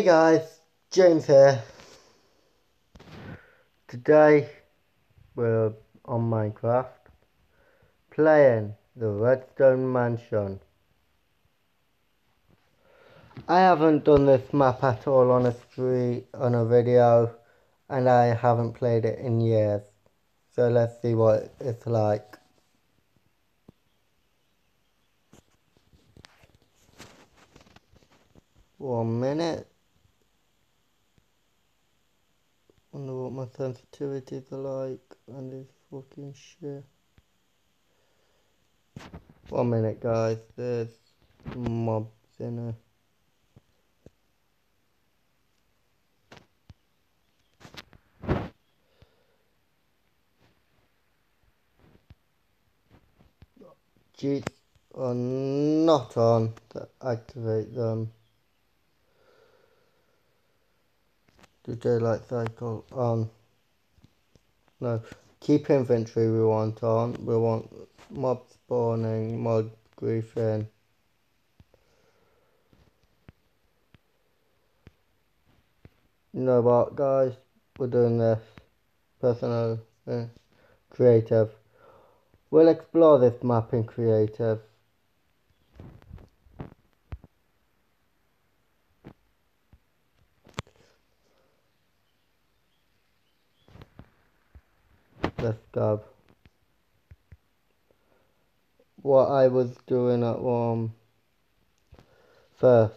Hey guys, James here. Today we're on Minecraft playing the Redstone Mansion. I haven't done this map at all on a street on a video and I haven't played it in years. So let's see what it's like. One minute. Wonder what my sensitivities are like and this fucking shit. One minute guys, there's mobs in here. Cheats are not on to activate them. Do daylight cycle on. No, keep inventory we want on. We want mob spawning, mob griefing. You know what guys, we're doing this. Personal, uh, creative. We'll explore this map in creative. Let's go. What I was doing at one first.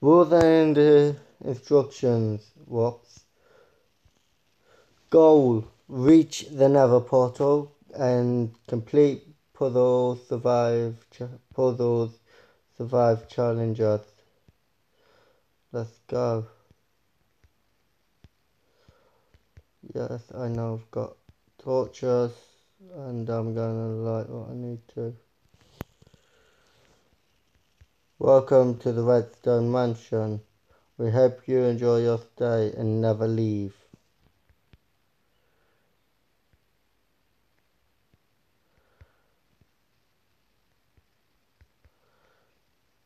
Rules and uh, instructions. Whoops. Goal. Reach the nether portal and complete puzzles, survive puzzles, survive challenges. Let's go. Yes, I know I've got torches and I'm gonna light what I need to. Welcome to the Redstone Mansion. We hope you enjoy your stay and never leave.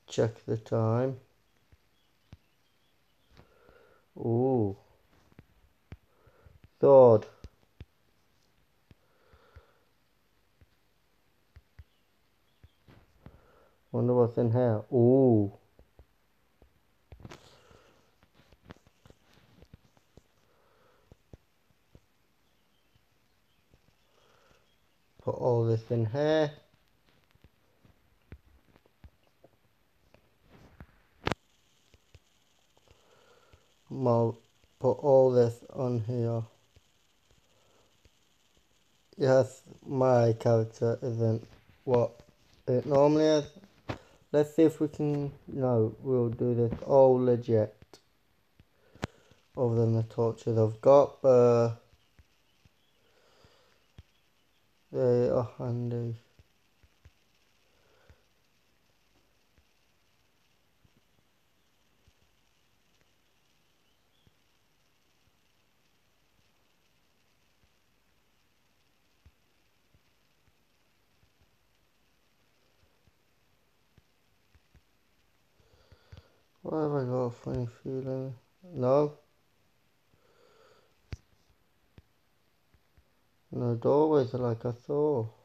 Check the time. Ooh. Sword. Wonder what's in here. Ooh. Put all this in here. I'll put all this on here. Yes, my character isn't what it normally is. Let's see if we can, no, we'll do this all legit. Other than the torches I've got, but they are handy. Why have I got a funny feeling? No? No doorways are like I thought.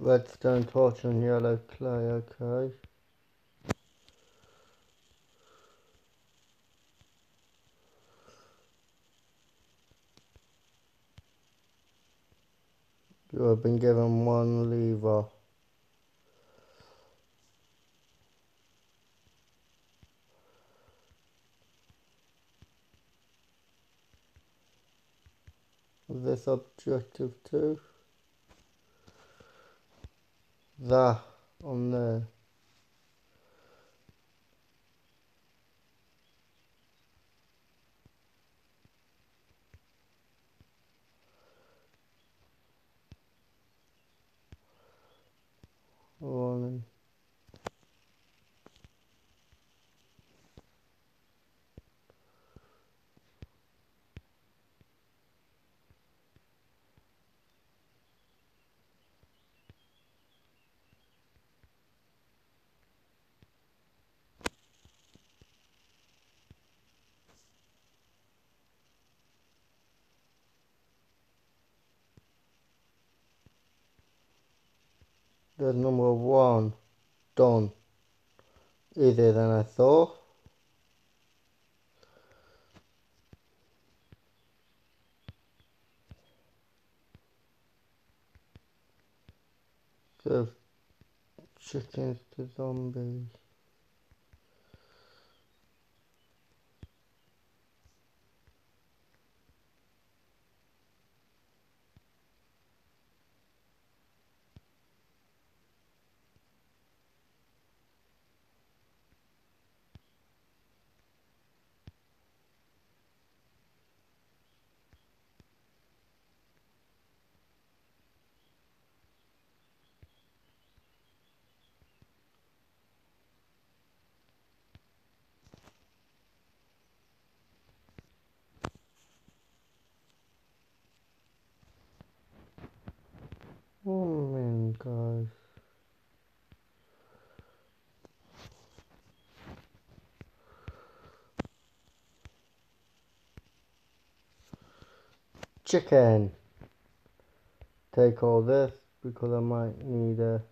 Redstone torch and yellow clay, okay. You have been given one lever. this objective too. That on there. Warning. There's number one done. Easier than I thought. So chickens to zombies. Oh man, guys. Chicken. Take all this because I might need a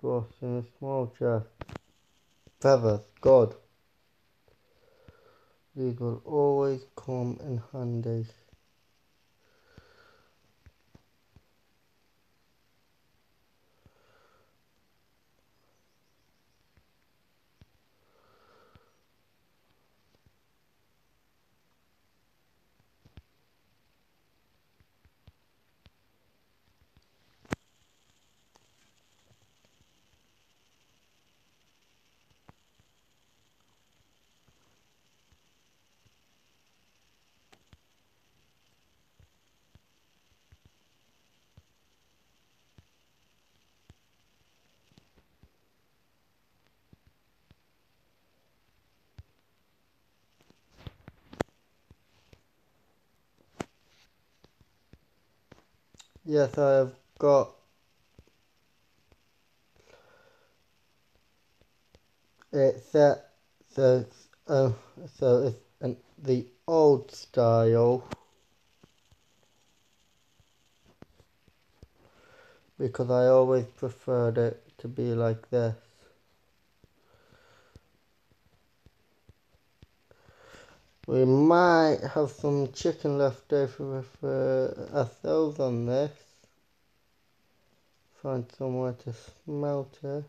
gloss in a small chest. Feathers, God. These will always come in handy. Yes, I have got it set so uh, so it's an, the old style because I always preferred it to be like this. We might have some chicken left over for uh, ourselves on this. Find somewhere to smelt it.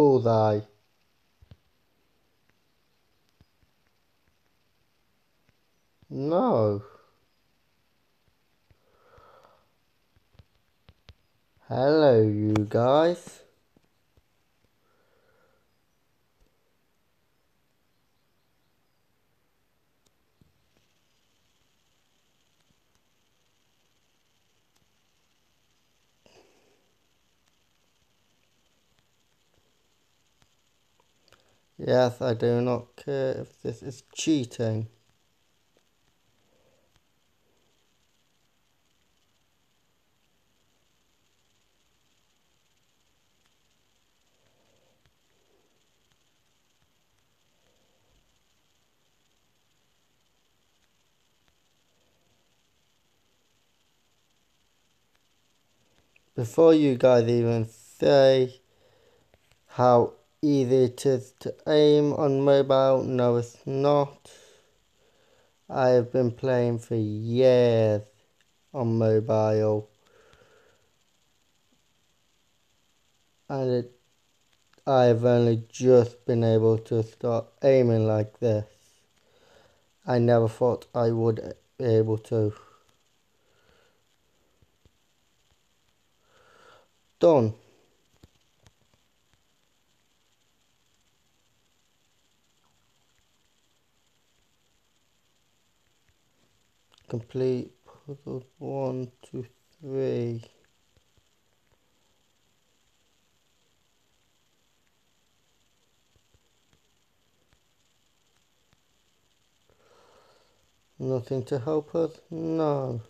Bullseye. No. Hello, you guys. Yes, I do not care if this is cheating. Before you guys even say how easy is to aim on mobile, no it's not. I have been playing for years on mobile. And it, I have only just been able to start aiming like this. I never thought I would be able to. Done. Complete puzzle one, two, three. Nothing to help us? No.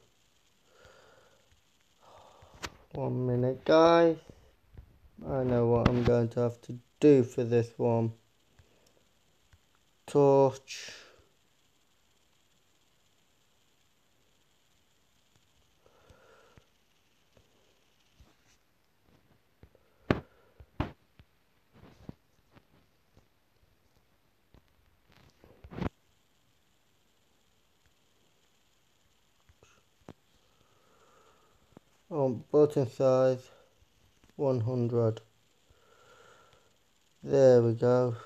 One minute, guys. I know what I'm going to have to do for this one. Torch. On button size 100 there we go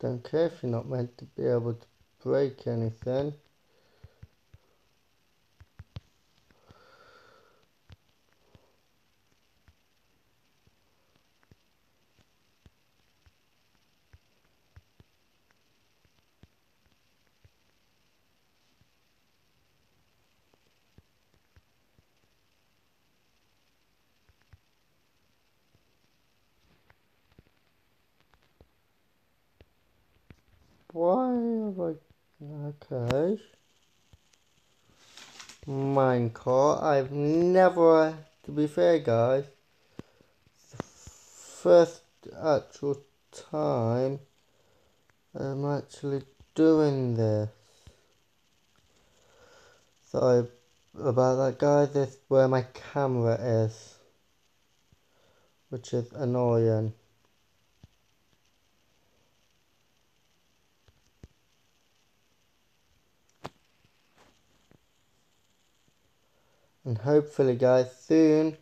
Don't care if you're not meant to be able to break anything. Why have I... Okay. Minecart. I've never, to be fair guys, first actual time I'm actually doing this. Sorry about that guys, this is where my camera is. Which is annoying. And hopefully guys soon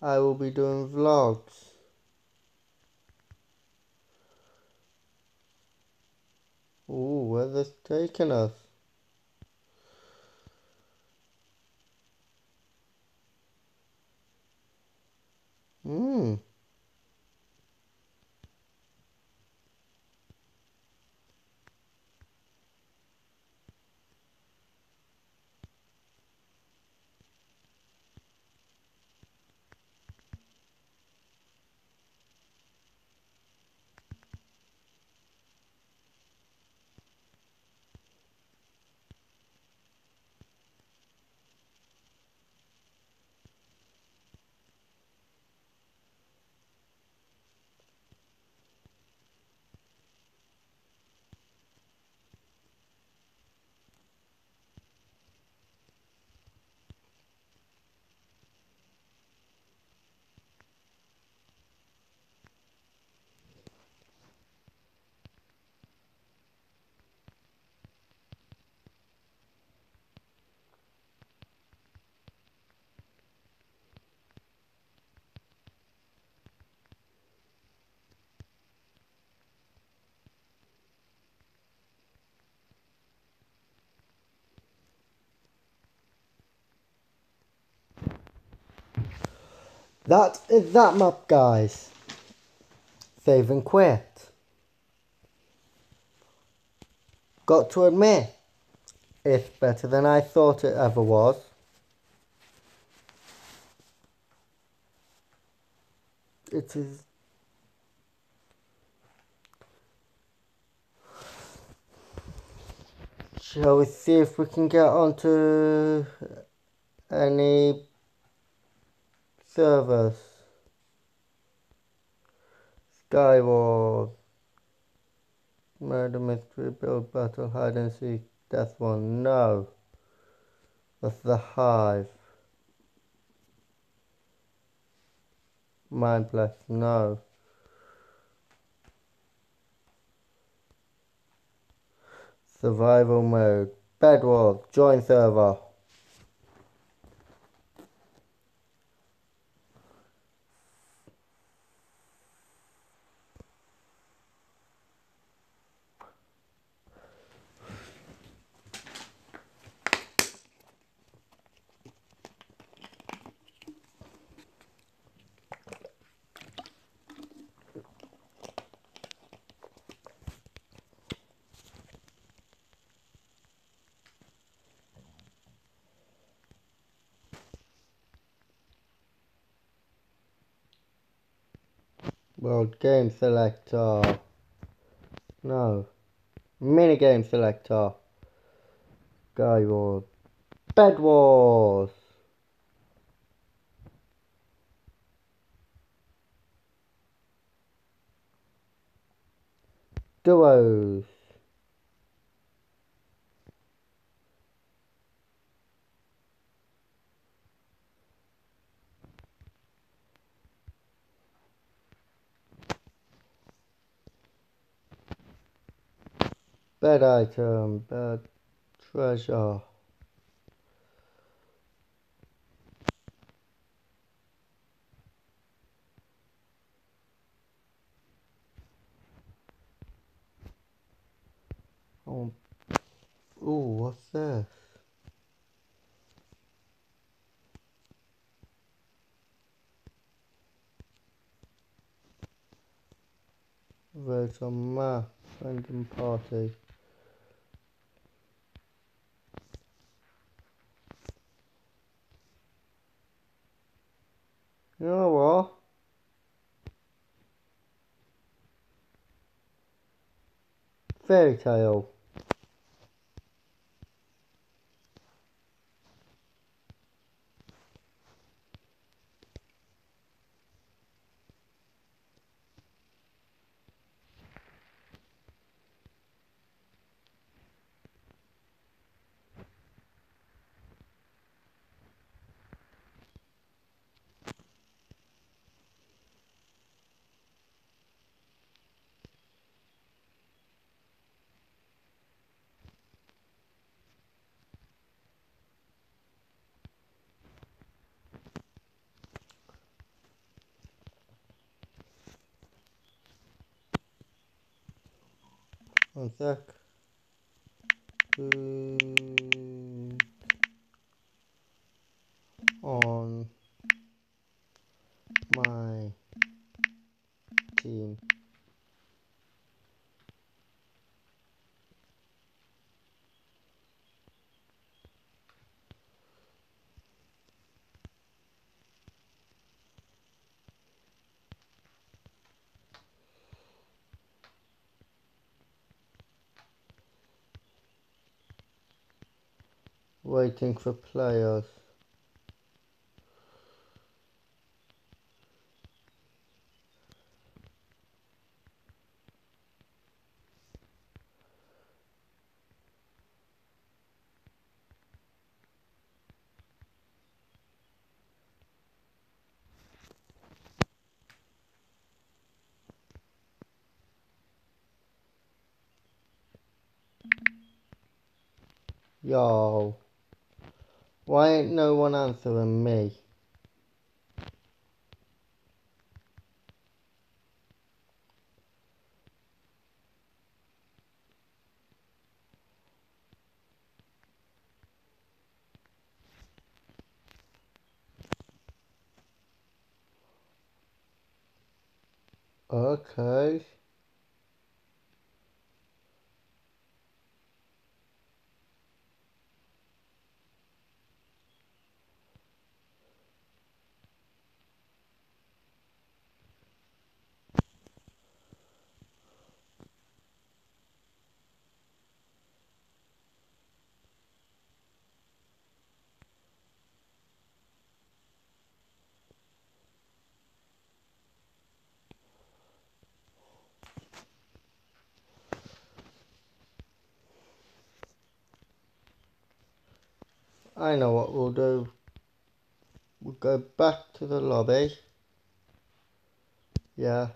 I will be doing vlogs Ooh, where's this taking us? That is that map, guys. Save and quit. Got to admit, it's better than I thought it ever was. It is. Shall we see if we can get onto any servers? Skywars, Murder Mystery, Build Battle, Hide and Seek, DeathRun. No. That's the Hive. Mindless. No. Survival mode. Bedwars. Join server. World Game Selector. No. Mini Game Selector. Guy Wars. Bed Wars. Duos. Bed item, bad treasure. Oh, ooh, what's this? Vote on map, random party. Know what? Fairy tale. One sec. Who's on my team? Waiting for players. Yo. Why ain't no one answering me? Okay. I know what we'll do. We'll go back to the lobby. Yes.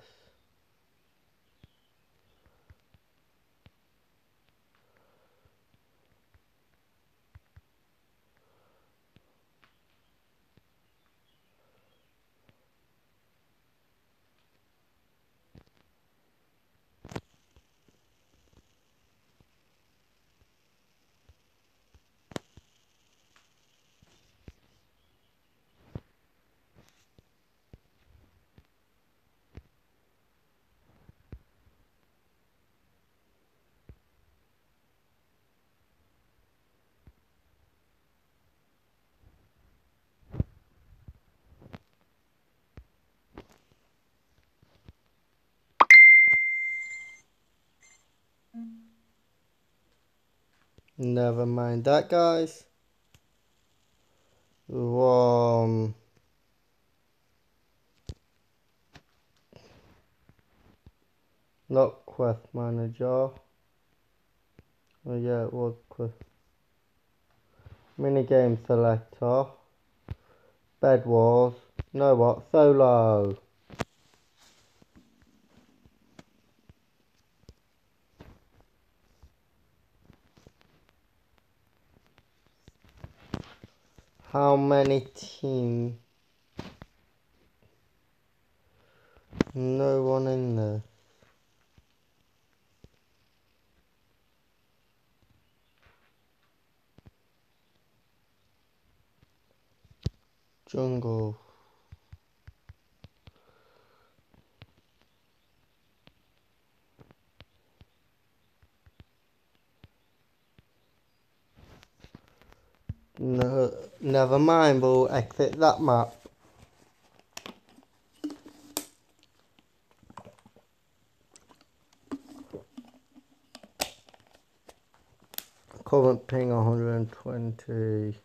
Never mind that, guys. Um, not quest manager. Oh yeah, it was quest. Minigame selector. Bed wars. know what? Solo. How many team? No one in there. Jungle. No, never mind, we'll exit that map. Current ping 120.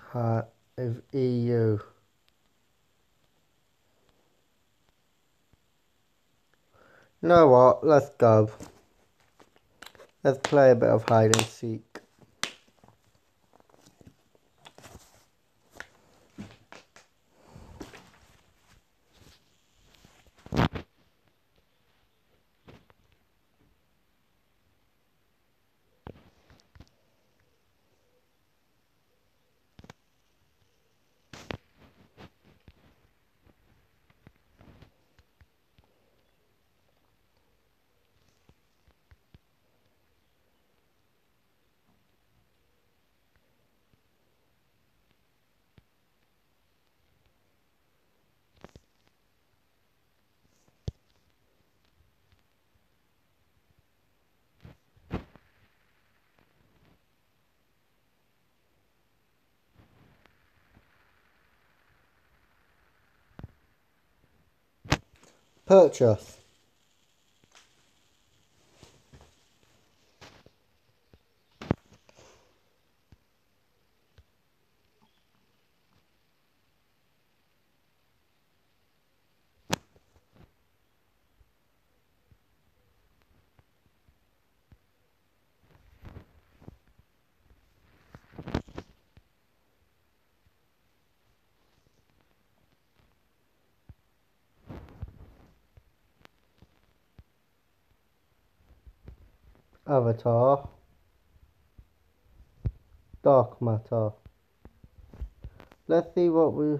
Heart of EU. You know what? Let's go. Let's play a bit of hide and seek. Purchase. Avatar. Dark matter. Let's see what we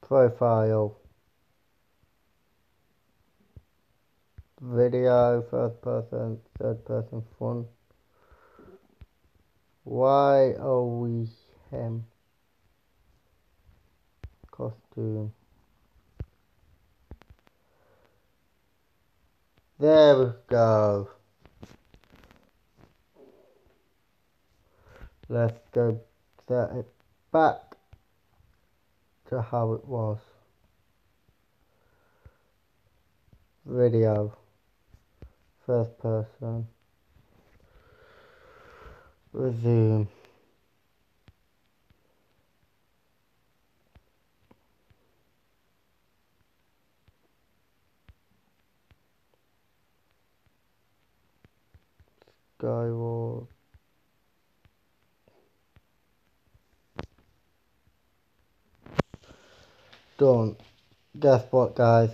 profile video, first person, third person fun. Why are we him? Costume. There we go. Let's go set it back to how it was. Video. First person. Resume. Skyward. Done. Guess what, guys?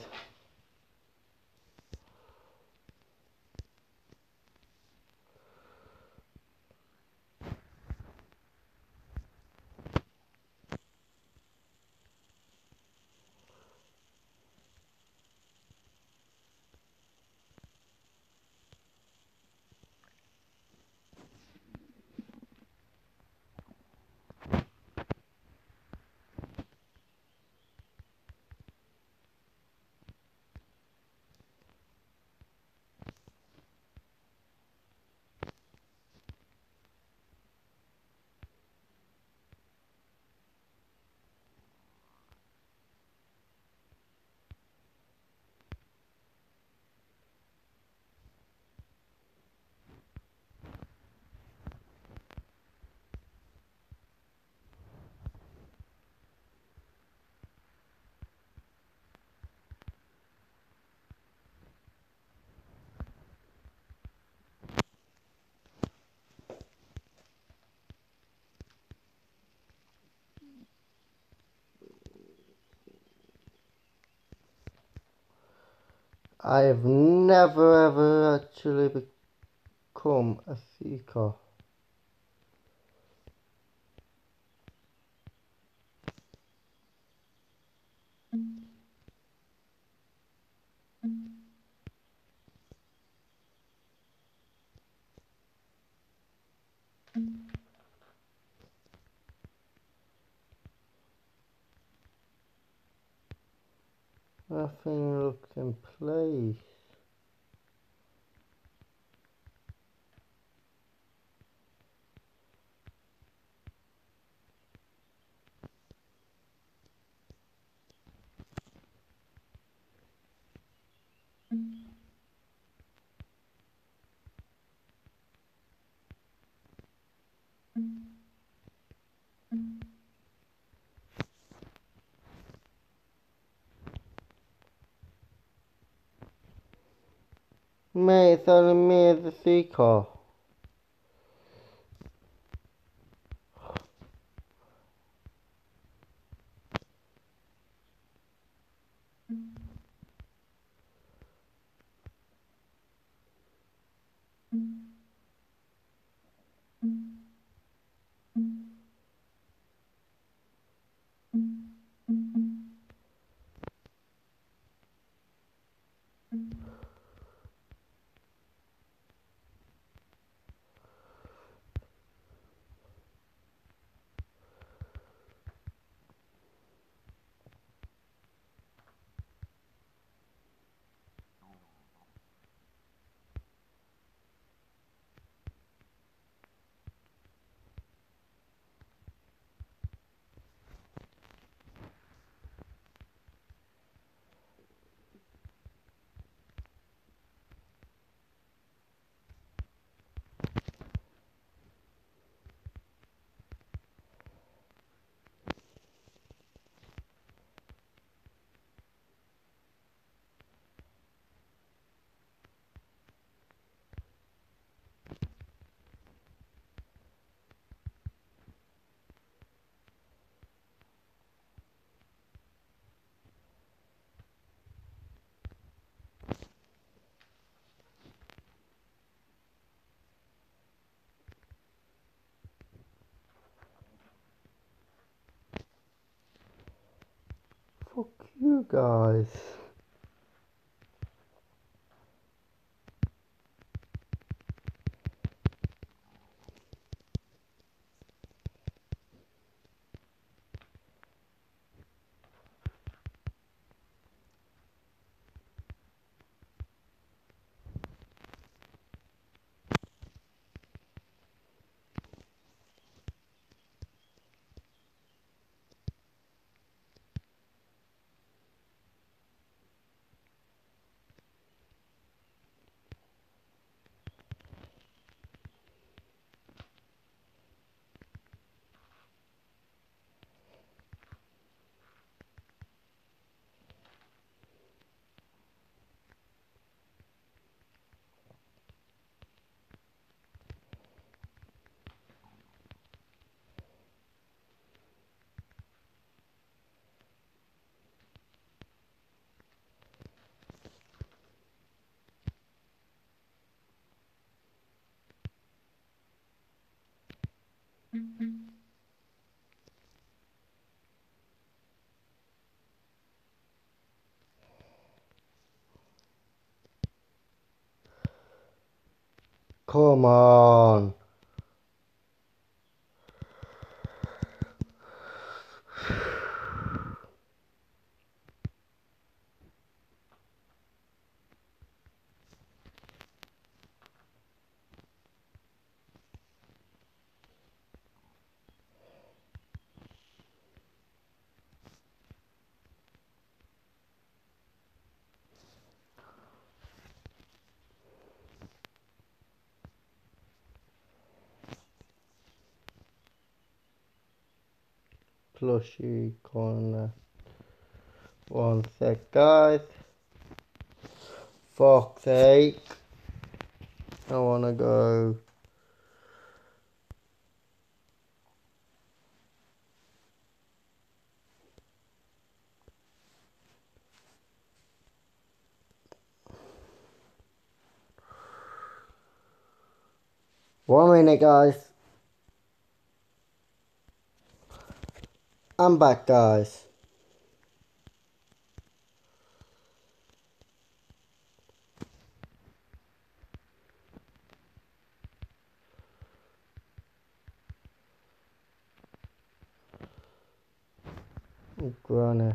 I have never ever actually become a seeker. Nothing looks in place. Mate, it's only me Fuck you guys. Come on. Plushy corner. One sec, guys. Fuck's sake. I wanna go. One minute, guys. I'm back, guys. Granny.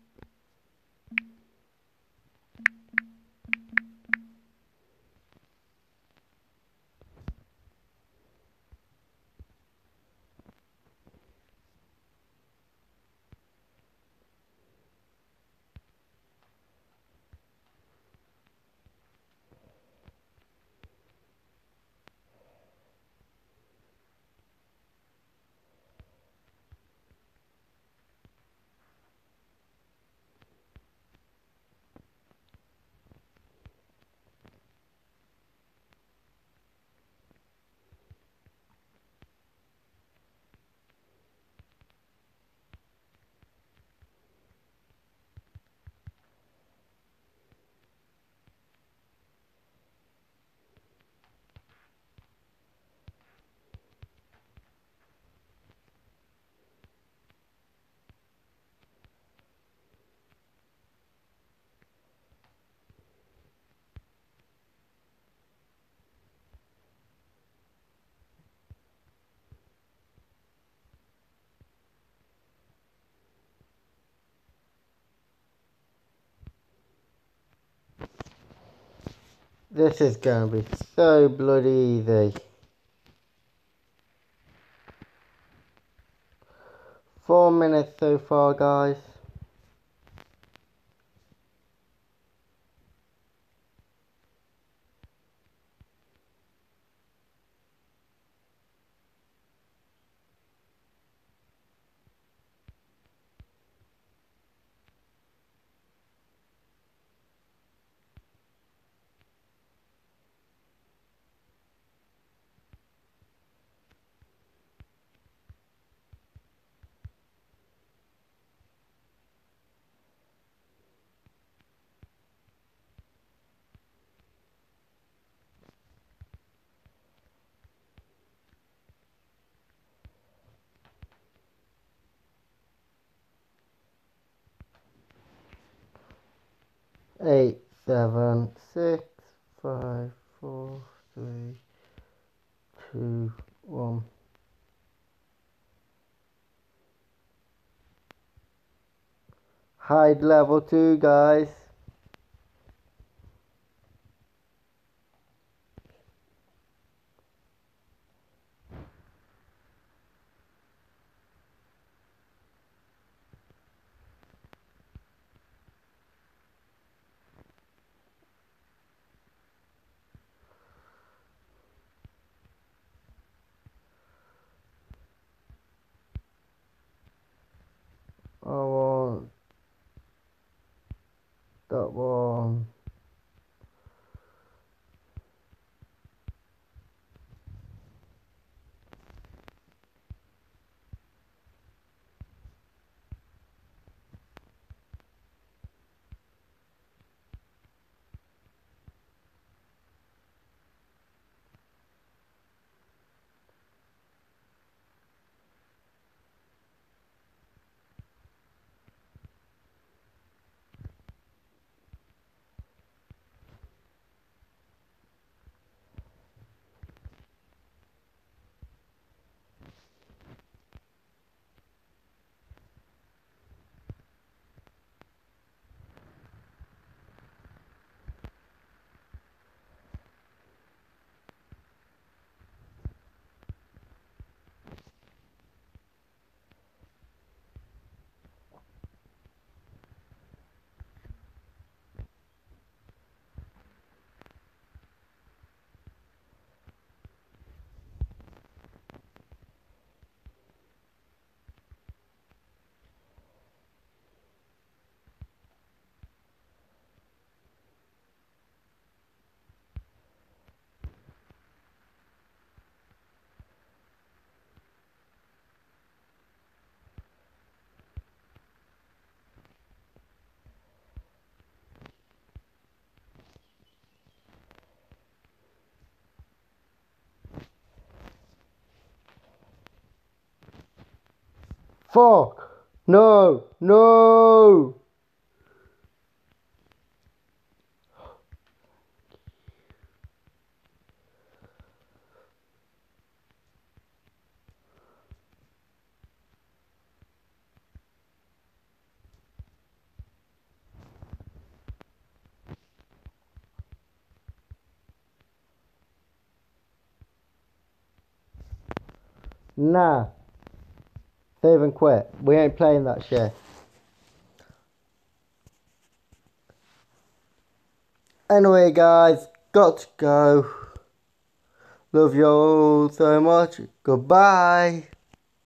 This is gonna be so bloody easy. Four minutes so far, guys. Seven, six, five, four, three, two, one. Hide level two, guys. I want that one. Fuck! No! No! Nah. Save and quit. We ain't playing that shit. Anyway, guys, got to go. Love you all so much. Goodbye.